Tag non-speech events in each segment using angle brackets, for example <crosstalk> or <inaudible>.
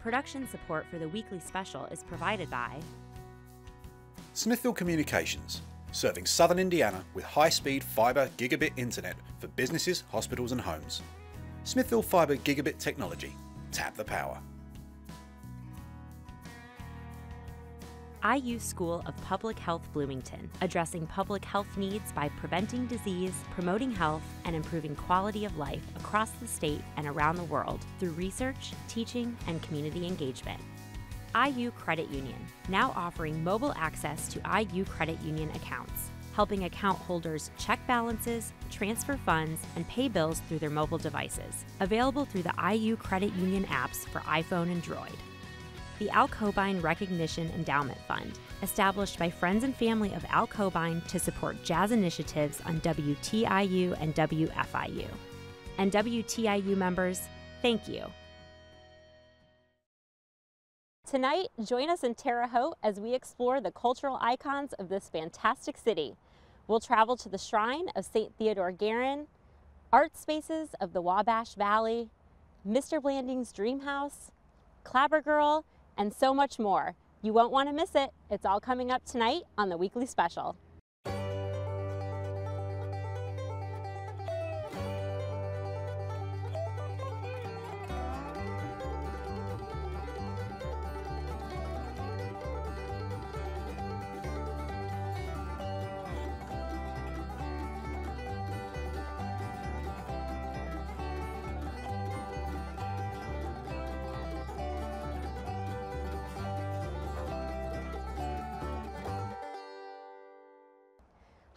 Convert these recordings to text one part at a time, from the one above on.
Production support for the weekly special is provided by Smithville Communications, serving southern Indiana with high speed fibre gigabit internet for businesses, hospitals, and homes. Smithville Fibre Gigabit Technology. Tap the power. IU School of Public Health Bloomington, addressing public health needs by preventing disease, promoting health, and improving quality of life across the state and around the world through research, teaching, and community engagement. IU Credit Union, now offering mobile access to IU Credit Union accounts, helping account holders check balances, transfer funds, and pay bills through their mobile devices. Available through the IU Credit Union apps for iPhone and Droid the Al Cobine Recognition Endowment Fund, established by friends and family of Al Cobine to support jazz initiatives on WTIU and WFIU. And WTIU members, thank you. Tonight, join us in Terre Haute as we explore the cultural icons of this fantastic city. We'll travel to the shrine of St. Theodore Guerin, art spaces of the Wabash Valley, Mr. Blanding's Dream House, Clabber Girl, and so much more. You won't want to miss it. It's all coming up tonight on the weekly special.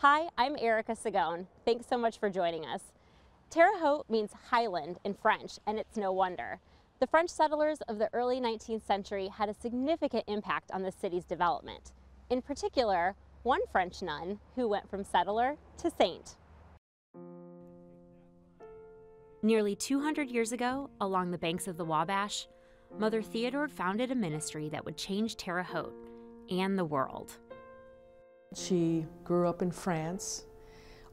Hi, I'm Erica Sagone. Thanks so much for joining us. Terre Haute means highland in French, and it's no wonder. The French settlers of the early 19th century had a significant impact on the city's development. In particular, one French nun who went from settler to saint. Nearly 200 years ago, along the banks of the Wabash, Mother Theodore founded a ministry that would change Terre Haute and the world. She grew up in France,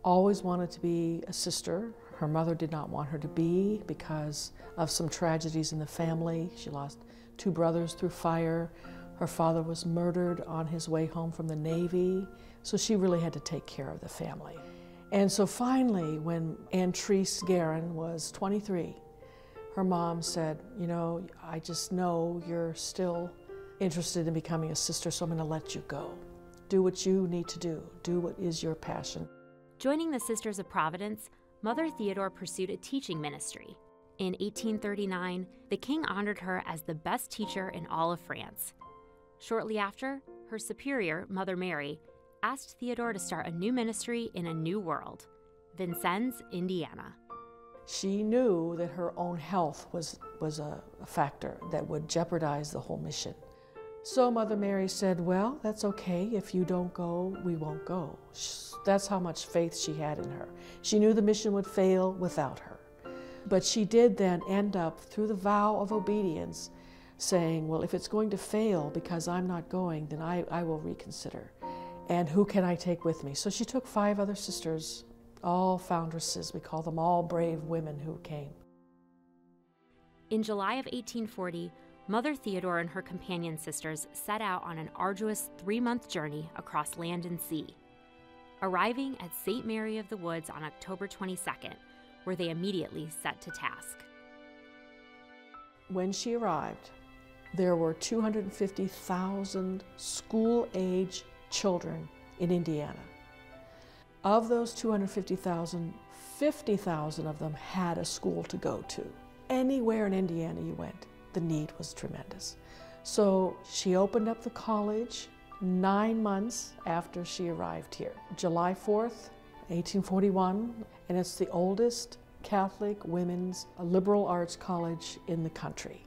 always wanted to be a sister. Her mother did not want her to be because of some tragedies in the family. She lost two brothers through fire. Her father was murdered on his way home from the Navy, so she really had to take care of the family. And so finally, when Anne-Thérèse Guerin was 23, her mom said, You know, I just know you're still interested in becoming a sister, so I'm going to let you go. Do what you need to do, do what is your passion. Joining the Sisters of Providence, Mother Theodore pursued a teaching ministry. In 1839, the king honored her as the best teacher in all of France. Shortly after, her superior, Mother Mary, asked Theodore to start a new ministry in a new world, Vincennes, Indiana. She knew that her own health was, was a, a factor that would jeopardize the whole mission. So Mother Mary said, Well, that's okay. If you don't go, we won't go. That's how much faith she had in her. She knew the mission would fail without her. But she did then end up, through the vow of obedience, saying, Well, if it's going to fail because I'm not going, then I, I will reconsider. And who can I take with me? So she took five other sisters, all foundresses. We call them all brave women who came. In July of 1840, Mother Theodore and her companion sisters set out on an arduous three month journey across land and sea. Arriving at St. Mary of the Woods on October 22nd, where they immediately set to task. When she arrived, there were 250,000 school age children in Indiana. Of those 250,000, 50,000 of them had a school to go to. Anywhere in Indiana you went, the need was tremendous. So she opened up the college nine months after she arrived here, July 4th, 1841, and it's the oldest Catholic women's liberal arts college in the country.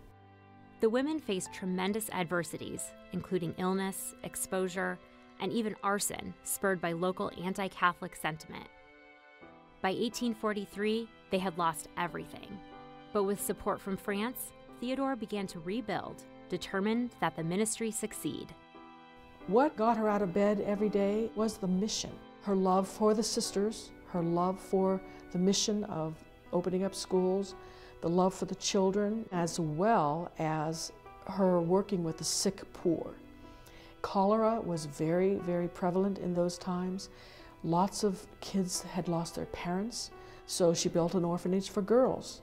The women faced tremendous adversities, including illness, exposure, and even arson spurred by local anti Catholic sentiment. By 1843, they had lost everything. But with support from France, Theodore began to rebuild, determined that the ministry succeed. What got her out of bed every day was the mission. Her love for the sisters, her love for the mission of opening up schools, the love for the children, as well as her working with the sick poor. Cholera was very, very prevalent in those times. Lots of kids had lost their parents, so she built an orphanage for girls.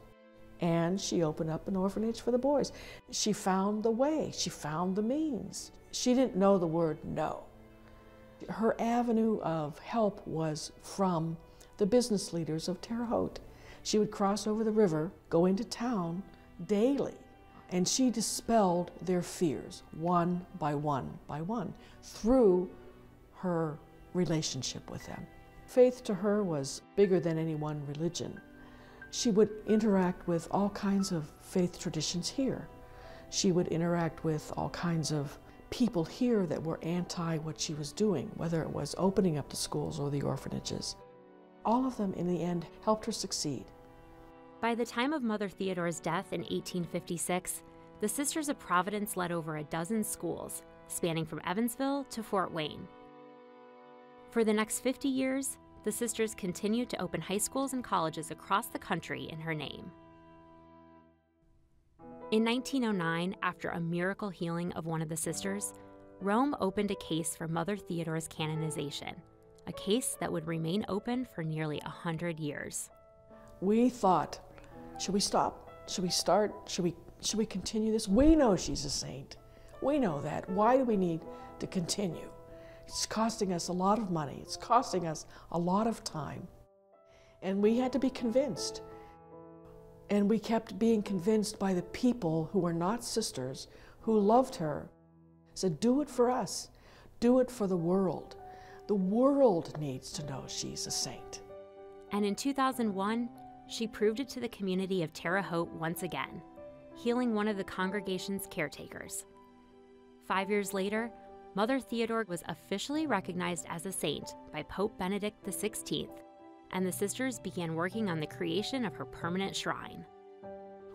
And she opened up an orphanage for the boys. She found the way, she found the means. She didn't know the word no. Her avenue of help was from the business leaders of Terre Haute. She would cross over the river, go into town daily, and she dispelled their fears one by one by one through her relationship with them. Faith to her was bigger than any one religion. She would interact with all kinds of faith traditions here. She would interact with all kinds of people here that were anti what she was doing, whether it was opening up the schools or the orphanages. All of them, in the end, helped her succeed. By the time of Mother Theodore's death in 1856, the Sisters of Providence led over a dozen schools, spanning from Evansville to Fort Wayne. For the next 50 years, the sisters continued to open high schools and colleges across the country in her name. In 1909, after a miracle healing of one of the sisters, Rome opened a case for Mother Theodore's canonization, a case that would remain open for nearly a hundred years. We thought, should we stop? Should we start? Should we should we continue this? We know she's a saint. We know that. Why do we need to continue? It's costing us a lot of money. It's costing us a lot of time. And we had to be convinced. And we kept being convinced by the people who were not sisters, who loved her, said, Do it for us, do it for the world. The world needs to know she's a saint. And in 2001, she proved it to the community of Terre Haute once again, healing one of the congregation's caretakers. Five years later, Mother Theodore was officially recognized as a saint by Pope Benedict XVI and the sisters began working on the creation of her permanent shrine.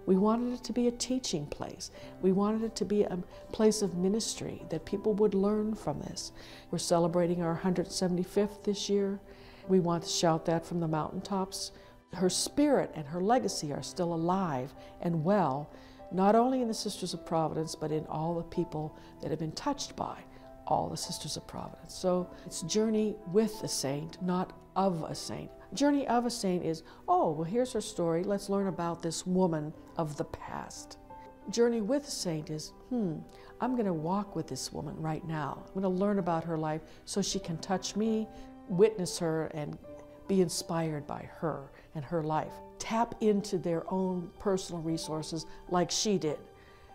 We wanted it to be a teaching place. We wanted it to be a place of ministry that people would learn from this. We're celebrating our 175th this year. We want to shout that from the mountaintops. Her spirit and her legacy are still alive and well, not only in the Sisters of Providence, but in all the people that have been touched by all the Sisters of Providence. So it's journey with a saint, not of a saint. Journey of a saint is, oh, well, here's her story. Let's learn about this woman of the past. Journey with a saint is, hmm, I'm going to walk with this woman right now. I'm going to learn about her life so she can touch me, witness her, and be inspired by her and her life. Tap into their own personal resources like she did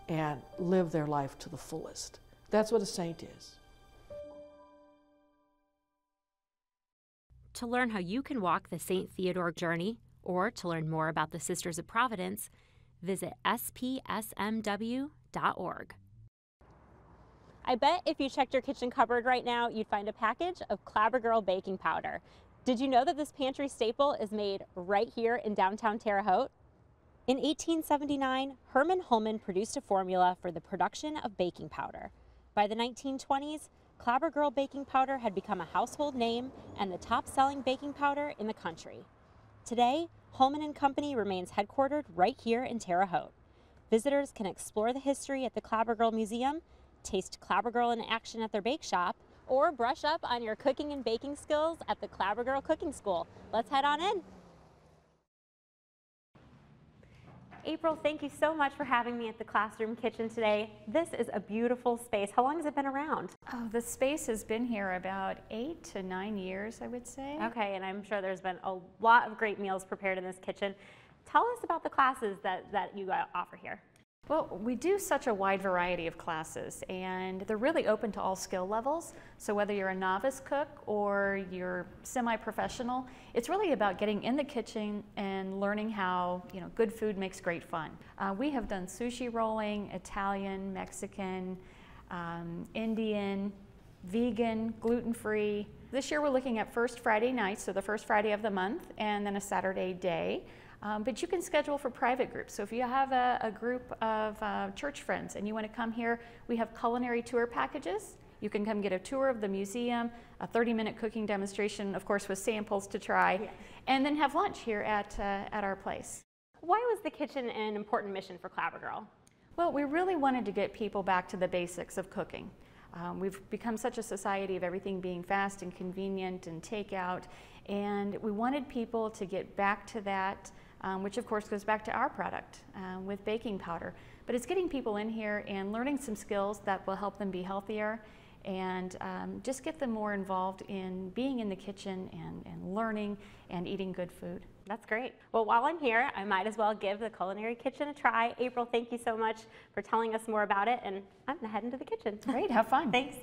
and live their life to the fullest. That's what a saint is. To learn how you can walk the St. Theodore journey or to learn more about the Sisters of Providence, visit spsmw.org. I bet if you checked your kitchen cupboard right now, you'd find a package of Clabber Girl baking powder. Did you know that this pantry staple is made right here in downtown Terre Haute? In 1879, Herman Hulman produced a formula for the production of baking powder. By the 1920s, Clabber Girl baking powder had become a household name and the top selling baking powder in the country. Today, Hulman and Company remains headquartered right here in Terre Haute. Visitors can explore the history at the Clabber Girl Museum, taste Clabber Girl in action at their bake shop, or brush up on your cooking and baking skills at the Clabber Girl Cooking School. Let's head on in. April, thank you so much for having me at the Classroom Kitchen today. This is a beautiful space. How long has it been around? Oh, the space has been here about eight to nine years, I would say. Okay, and I'm sure there's been a lot of great meals prepared in this kitchen. Tell us about the classes that, that you uh, offer here. Well, we do such a wide variety of classes and they're really open to all skill levels. So whether you're a novice cook or you're semi-professional, it's really about getting in the kitchen and learning how you know good food makes great fun. Uh, we have done sushi rolling, Italian, Mexican, um, Indian, vegan, gluten-free. This year we're looking at first Friday night, so the first Friday of the month, and then a Saturday day. Um, but you can schedule for private groups. So if you have a, a group of uh, church friends and you want to come here, we have culinary tour packages. You can come get a tour of the museum, a 30 minute cooking demonstration, of course, with samples to try, and then have lunch here at, uh, at our place. Why was the kitchen an important mission for Clabber Girl? Well, we really wanted to get people back to the basics of cooking. Um, we've become such a society of everything being fast and convenient and takeout, and we wanted people to get back to that, um, which of course goes back to our product um, with baking powder. But it's getting people in here and learning some skills that will help them be healthier and um, just get them more involved in being in the kitchen and, and learning and eating good food. That's great. Well, while I'm here, I might as well give the Culinary Kitchen a try. April, thank you so much for telling us more about it, and I'm gonna head into the kitchen. Great, have fun. Thanks.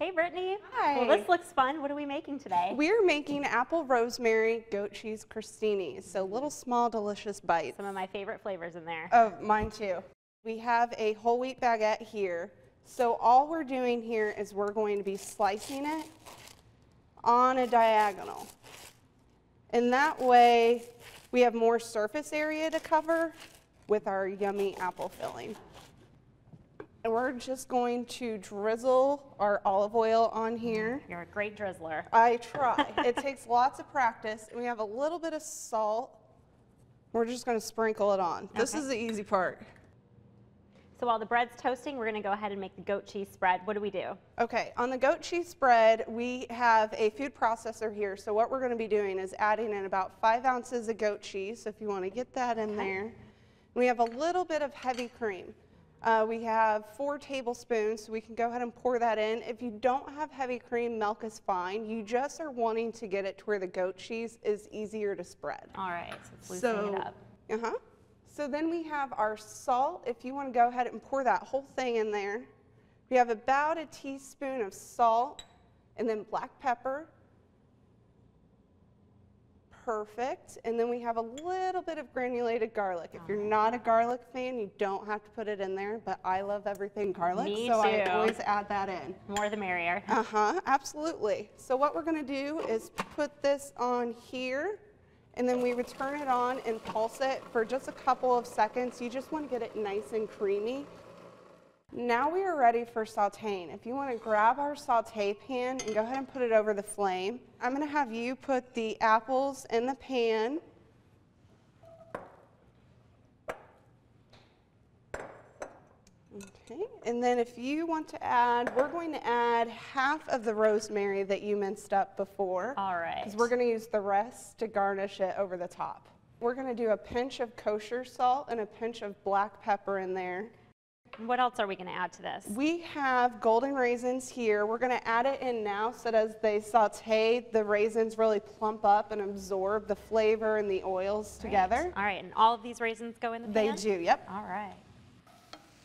Hey, Brittany. Hi. Well, this looks fun. What are we making today? We're making apple rosemary goat cheese crostinis, so little small delicious bites. Some of my favorite flavors in there. Oh, mine too. We have a whole wheat baguette here. So all we're doing here is we're going to be slicing it on a diagonal. And that way we have more surface area to cover with our yummy apple filling. And we're just going to drizzle our olive oil on here. You're a great drizzler. I try. it takes lots of practice. We have a little bit of salt. We're just going to sprinkle it on. This is the easy part. So while the bread's toasting, we're gonna go ahead and make the goat cheese spread. What do we do? Okay, on the goat cheese spread, we have a food processor here. So what we're going to be doing is adding in about five ounces of goat cheese. So if you want to get that in there. We have a little bit of heavy cream. Uh, we have four tablespoons, so we can go ahead and pour that in. If you don't have heavy cream, milk is fine. You just are wanting to get it to where the goat cheese is easier to spread. All right, so it's loosening it up. Uh-huh. So then we have our salt. If you want to go ahead and pour that whole thing in there. We have about a teaspoon of salt and then black pepper. Perfect. And then we have a little bit of granulated garlic. If you're not a garlic fan, you don't have to put it in there, but I love everything garlic, Me so I always add that in. More the merrier. Uh-huh, absolutely. So what we're gonna do is put this on here, and then we would turn it on and pulse it for just a couple of seconds. You just wanna get it nice and creamy. Now we are ready for sauteing. If you wanna grab our saute pan and go ahead and put it over the flame, I'm gonna have you put the apples in the pan. Okay, and then if you want to add, we're going to add half of the rosemary that you minced up before. All right. Because we're going to use the rest to garnish it over the top. We're going to do a pinch of kosher salt and a pinch of black pepper in there. What else are we gonna add to this? We have golden raisins here. We're going to add it in now so that as they saute, the raisins really plump up and absorb the flavor and the oils together. All right, and all of these raisins go in the They pan? do, yep. All right.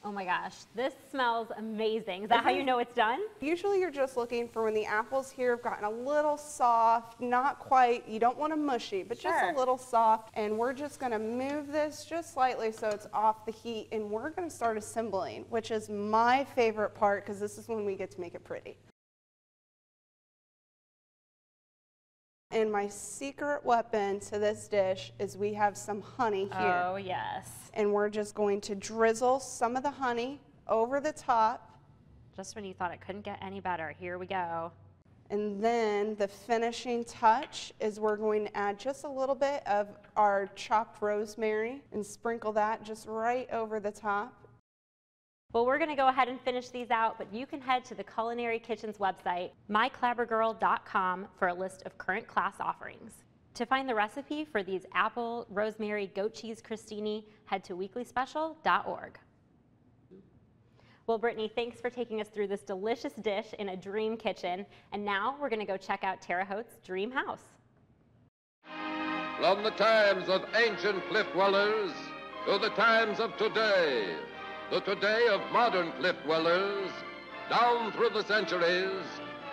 Oh my gosh, this smells amazing. Is that how you know it's done? Usually you're just looking for when the apples here have gotten a little soft, not quite, you don't want them mushy, but just a little soft. And we're just gonna move this just slightly so it's off the heat and we're gonna start assembling, which is my favorite part because this is when we get to make it pretty. And my secret weapon to this dish is we have some honey here. Oh yes. And we're just going to drizzle some of the honey over the top. Just when you thought it couldn't get any better, here we go. And then the finishing touch is we're going to add just a little bit of our chopped rosemary and sprinkle that just right over the top. Well, we're going to go ahead and finish these out, but you can head to the Culinary Kitchen's website, myclabbergirl.com, for a list of current class offerings. To find the recipe for these apple rosemary goat cheese crostini, head to weeklyspecial.org. Well, Brittany, thanks for taking us through this delicious dish in a dream kitchen. And now we're going to go check out Terre Haute's dream house. From the times of ancient cliff dwellers to the times of today, the today of modern cliff dwellers, down through the centuries,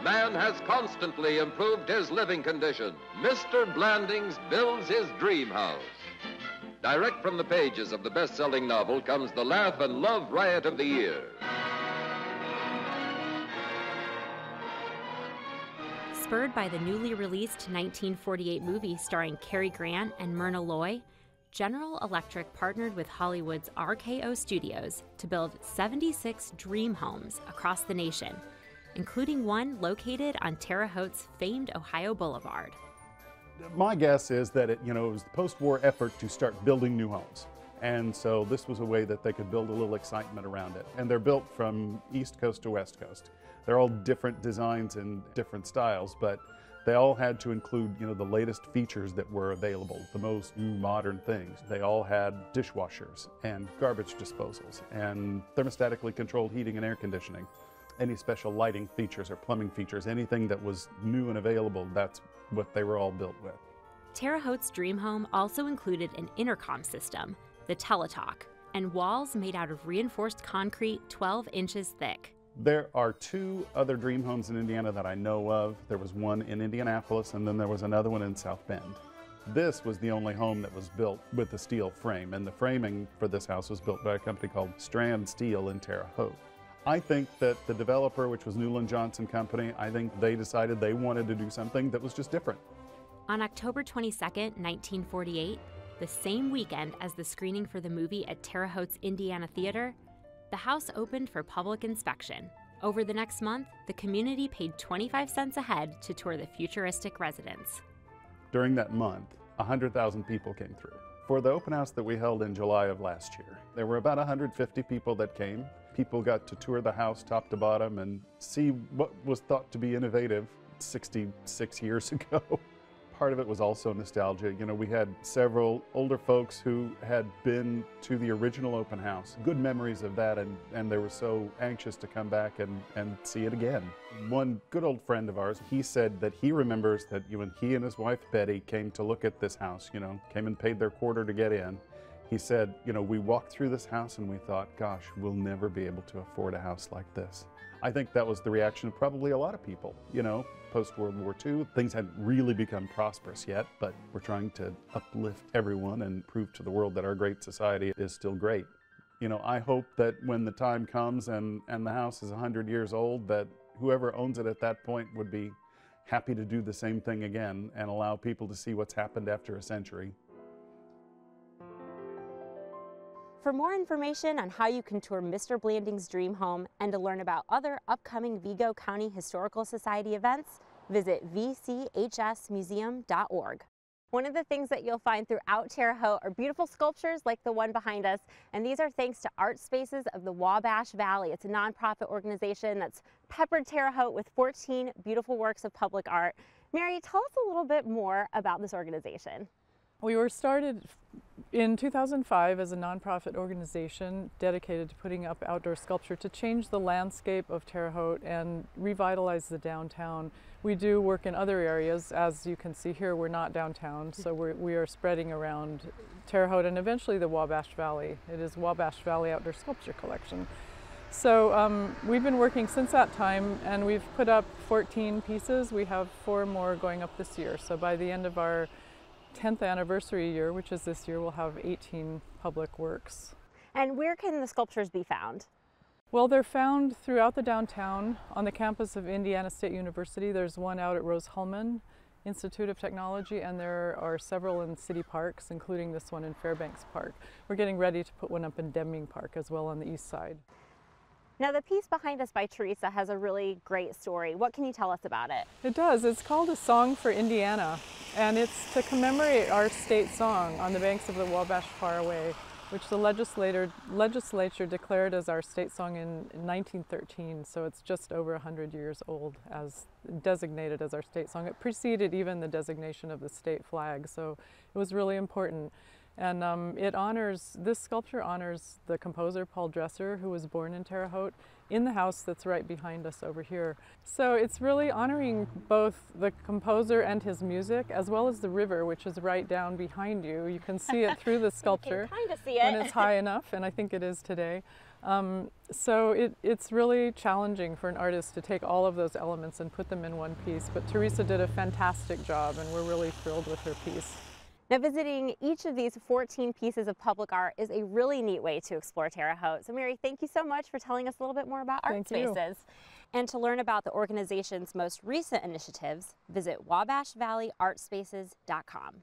man has constantly improved his living condition. Mr. Blandings builds his dream house. Direct from the pages of the best selling novel comes the laugh and love riot of the year. Spurred by the newly released 1948 movie starring Cary Grant and Myrna Loy, General Electric partnered with Hollywood's RKO Studios to build 76 dream homes across the nation, including one located on Terre Haute's famed Ohio Boulevard. My guess is that it, you know, it was the post-war effort to start building new homes. And so this was a way that they could build a little excitement around it. And they're built from East Coast to West Coast. They're all different designs and different styles, but they all had to include, you know, the latest features that were available, the most modern things. They all had dishwashers and garbage disposals and thermostatically controlled heating and air conditioning. Any special lighting features or plumbing features, anything that was new and available, that's what they were all built with. Terre Haute's dream home also included an intercom system, the Teletalk, and walls made out of reinforced concrete 12 inches thick. There are two other dream homes in Indiana that I know of. There was one in Indianapolis, and then there was another one in South Bend. This was the only home that was built with a steel frame, and the framing for this house was built by a company called Stran-Steel in Terre Haute. I think that the developer, which was Newland Johnson Company, I think they decided they wanted to do something that was just different. On October 22, 1948, the same weekend as the screening for the movie at Terre Haute's Indiana Theater, the house opened for public inspection. Over the next month, the community paid 25 cents a head to tour the futuristic residence. During that month, 100,000 people came through. For the open house that we held in July of last year, there were about 150 people that came. People got to tour the house top to bottom and see what was thought to be innovative 66 years <laughs> ago part of it was also nostalgia. You know, we had several older folks who had been to the original open house, good memories of that, and, and they were so anxious to come back and, and see it again. One good old friend of ours, he said that he remembers that when he and his wife Betty came to look at this house, you know, came and paid their quarter to get in, he said, you know, we walked through this house and we thought, gosh, we'll never be able to afford a house like this. I think that was the reaction of probably a lot of people. You know, post World War II, things hadn't really become prosperous yet, but we're trying to uplift everyone and prove to the world that our great society is still great. You know, I hope that when the time comes and, and the house is 100 years old, that whoever owns it at that point would be happy to do the same thing again and allow people to see what's happened after a century. For more information on how you can tour Mr. Blanding's dream home and to learn about other upcoming Vigo County Historical Society events, visit vchsmuseum.org. One of the things that you'll find throughout Terre Haute are beautiful sculptures like the one behind us, and these are thanks to Art Spaces of the Wabash Valley. It's a nonprofit organization that's peppered Terre Haute with 14 beautiful works of public art. Mary, tell us a little bit more about this organization. We were started in 2005 as a nonprofit organization dedicated to putting up outdoor sculpture to change the landscape of Terre Haute and revitalize the downtown. We do work in other areas. As you can see here, we're not downtown, so we're, we are spreading around Terre Haute and eventually the Wabash Valley. It is Wabash Valley Outdoor Sculpture Collection. So um, we've been working since that time and we've put up 14 pieces. We have four more going up this year. So by the end of our 10th anniversary year, which is this year, we'll have 18 public works. And where can the sculptures be found? Well, they're found throughout the downtown on the campus of Indiana State University. There's one out at Rose-Hulman Institute of Technology, and there are several in city parks, including this one in Fairbanks Park. We're getting ready to put one up in Deming Park as well on the east side. Now the piece behind us by Teresa has a really great story. What can you tell us about it? It does. It's called A Song for Indiana and it's to commemorate our state song on the banks of the Wabash Far Away, which the legislator, legislature declared as our state song in 1913. So it's just over 100 years old as designated as our state song. It preceded even the designation of the state flag. So it was really important. And um, it honors, this sculpture honors the composer Paul Dresser, who was born in Terre Haute, in the house that's right behind us over here. So it's really honoring both the composer and his music, as well as the river, which is right down behind you. You can see it through the <laughs> sculpture kind of see it. when it's high enough, and I think it is today. Um, so it, it's really challenging for an artist to take all of those elements and put them in one piece, but Teresa did a fantastic job, and we're really thrilled with her piece. Now visiting each of these 14 pieces of public art is a really neat way to explore Terre Haute. So Mary, thank you so much for telling us a little bit more about Thank Art you. Spaces. And to learn about the organization's most recent initiatives, visit wabashvalleyartspaces.com.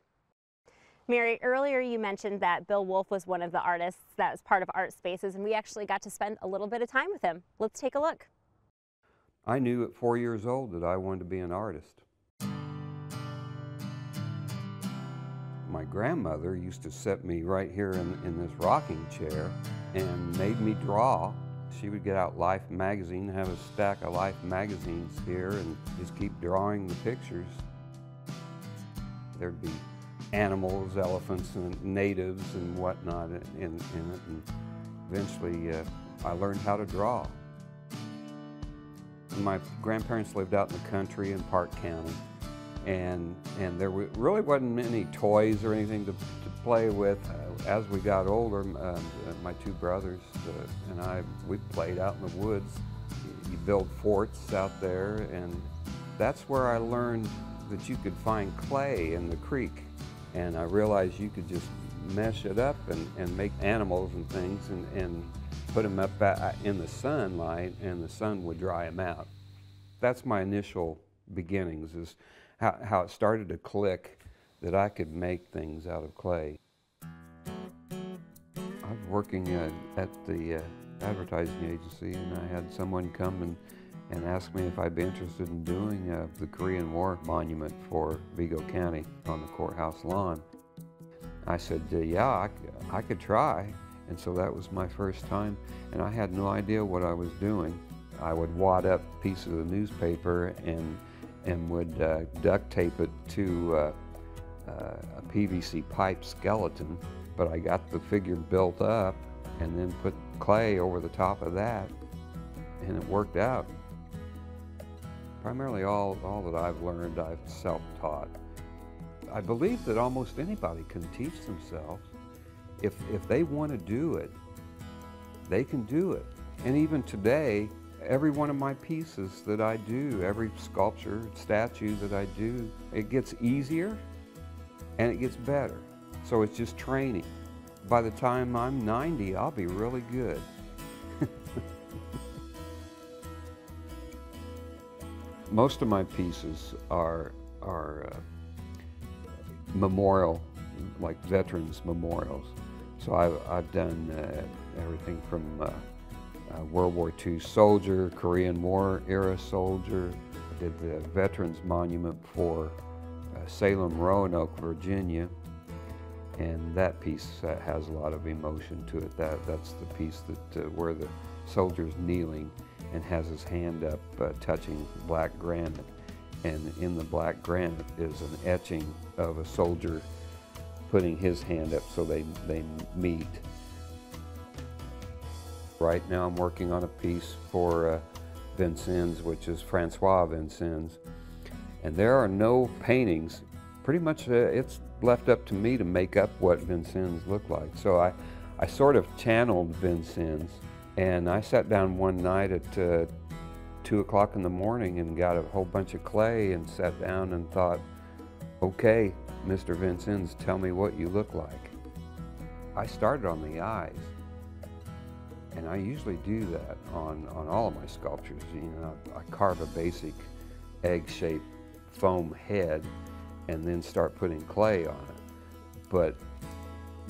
Mary, earlier you mentioned that Bill Wolfe was one of the artists that was part of Art Spaces, and we actually got to spend a little bit of time with him. Let's take a look. I knew at four years old that I wanted to be an artist. My grandmother used to set me right here in, in this rocking chair and made me draw. She would get out Life magazine, have a stack of Life magazines here, and just keep drawing the pictures. There'd be animals, elephants, and natives and whatnot in, in, it. And eventually, uh, I learned how to draw. My grandparents lived out in the country in Parke County, and and there really wasn't any toys or anything to, to play with. Uh, as we got older, uh, my two brothers uh, and I, we played out in the woods. You build forts out there, and that's where I learned that you could find clay in the creek. And I realized you could just mesh it up and, and make animals and things and, and put them up in the sunlight and the sun would dry them out. That's my initial beginnings is how, how it started to click that I could make things out of clay. I was working uh, at the uh, advertising agency and I had someone come and, and ask me if I'd be interested in doing uh, the Korean War monument for Vigo County on the courthouse lawn. I said, uh, yeah, I, I could try. And so that was my first time, and I had no idea what I was doing. I would wad up pieces of newspaper and, and would uh, duct tape it to uh, uh, a PVC pipe skeleton, but I got the figure built up and then put clay over the top of that, and it worked out. Primarily all, all that I've learned, I've self-taught. I believe that almost anybody can teach themselves. If, if they want to do it, they can do it. And even today, every one of my pieces that I do, every sculpture, statue that I do, it gets easier and it gets better. So it's just training. By the time I'm 90, I'll be really good. <laughs> Most of my pieces are, are uh, memorial, like veterans memorials. So I've, I've done uh, everything from uh, uh, World War II soldier, Korean War era soldier. I did the Veterans Monument for uh, Salem, Roanoke, Virginia. And that piece uh, has a lot of emotion to it. That, that's the piece that uh, where the soldier's kneeling and has his hand up touching black granite and in the black granite is an etching of a soldier putting his hand up so they, they meet. Right now I'm working on a piece for uh, Vincennes, which is Francois Vincennes. And there are no paintings. Pretty much uh, it's left up to me to make up what Vincennes looked like. So I, I sort of channeled Vincennes and I sat down one night at uh, two o'clock in the morning and got a whole bunch of clay and sat down and thought, okay, Mr. Vincennes, tell me what you look like. I started on the eyes. And I usually do that on, on all of my sculptures. You know, I carve a basic egg-shaped foam head and then start putting clay on it. But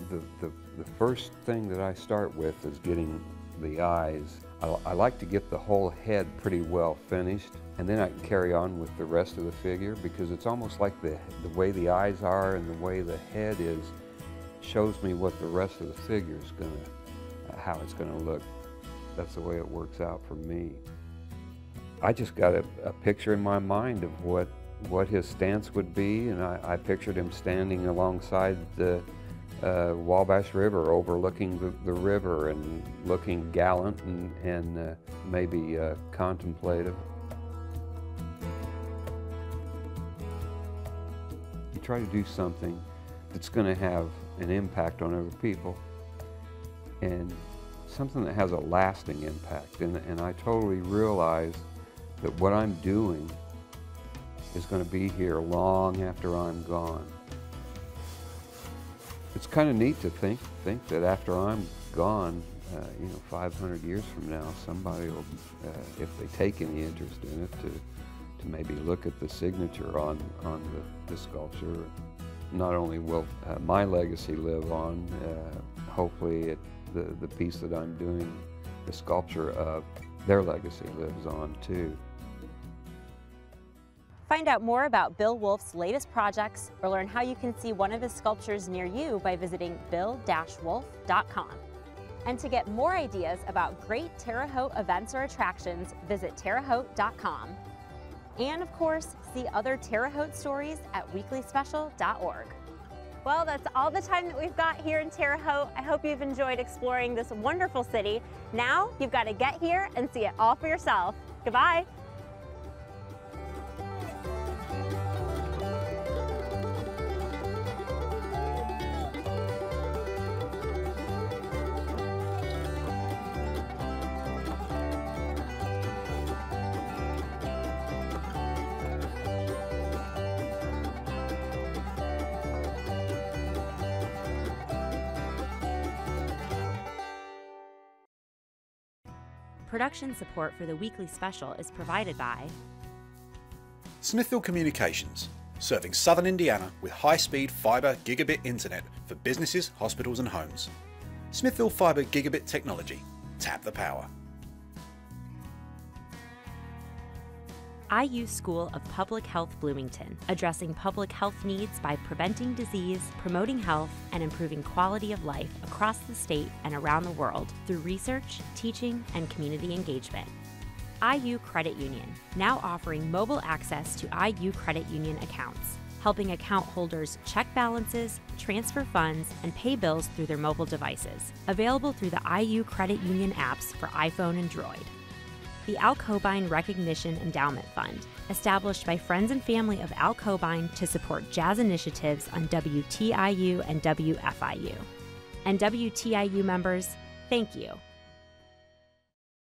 the, the, the first thing that I start with is getting the eyes I, I like to get the whole head pretty well finished and then I can carry on with the rest of the figure because it's almost like the, the way the eyes are and the way the head is shows me what the rest of the figure is going to, how it's going to look. That's the way it works out for me. I just got a, a picture in my mind of what, what his stance would be and I, I pictured him standing alongside the, uh, Wabash River, overlooking the, the, river and looking gallant and, and uh, maybe uh, contemplative. You try to do something that's going to have an impact on other people and something that has a lasting impact. And, and I totally realize that what I'm doing is going to be here long after I'm gone it's kind of neat to think think that after I'm gone, uh, you know, 500 years from now, somebody will, uh, if they take any interest in it, to to maybe look at the signature on on the, the sculpture. Not only will uh, my legacy live on, uh, hopefully it, the the piece that I'm doing, the sculpture of their legacy lives on too. Find out more about Bill Wolfe's latest projects or learn how you can see one of his sculptures near you by visiting bill-wolf.com. And to get more ideas about great Terre Haute events or attractions, visit terrehaute.com. And of course, see other Terre Haute stories at weeklyspecial.org. Well, that's all the time that we've got here in Terre Haute. I hope you've enjoyed exploring this wonderful city. Now you've got to get here and see it all for yourself. Goodbye. Production support for the weekly special is provided by Smithville Communications, serving southern Indiana with high speed fibre gigabit internet for businesses, hospitals, and homes. Smithville Fibre Gigabit Technology. Tap the power. IU School of Public Health Bloomington, addressing public health needs by preventing disease, promoting health, and improving quality of life across the state and around the world through research, teaching, and community engagement. IU Credit Union, now offering mobile access to IU Credit Union accounts, helping account holders check balances, transfer funds, and pay bills through their mobile devices. Available through the IU Credit Union apps for iPhone and Droid the Al Cobine Recognition Endowment Fund, established by friends and family of Al Cobine to support jazz initiatives on WTIU and WFIU. And WTIU members, thank you